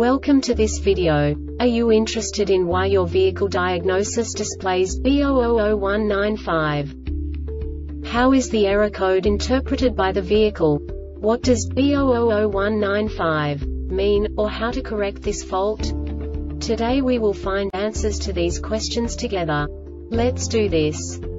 Welcome to this video. Are you interested in why your vehicle diagnosis displays B000195? How is the error code interpreted by the vehicle? What does B000195 mean, or how to correct this fault? Today we will find answers to these questions together. Let's do this.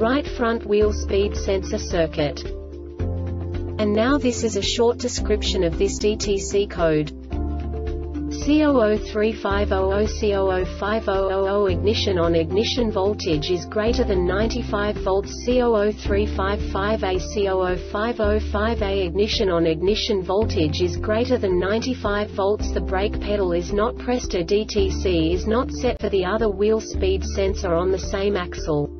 right front wheel speed sensor circuit. And now this is a short description of this DTC code. C00350 ignition on ignition voltage is greater than 95 volts C00355A C00505A ignition on ignition voltage is greater than 95 volts the brake pedal is not pressed a DTC is not set for the other wheel speed sensor on the same axle.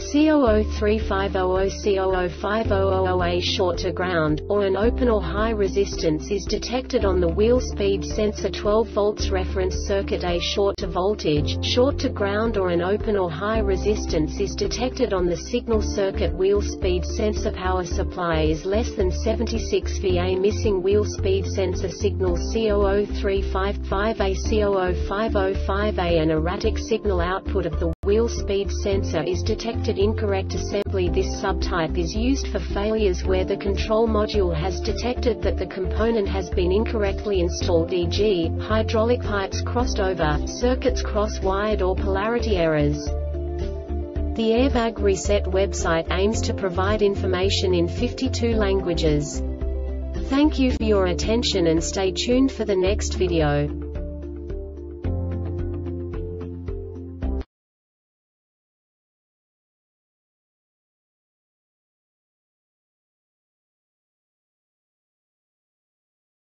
C00350 short to ground, or an open or high resistance is detected on the wheel speed sensor 12 volts reference circuit. A short to voltage, short to ground or an open or high resistance is detected on the signal circuit wheel speed sensor. Power supply is less than 76 VA missing wheel speed sensor signal. C00355A C00505A an erratic signal output of the wheel speed sensor is detected incorrect assembly This subtype is used for failures where the control module has detected that the component has been incorrectly installed e.g., hydraulic pipes crossed over, circuits cross-wired or polarity errors. The Airbag Reset website aims to provide information in 52 languages. Thank you for your attention and stay tuned for the next video.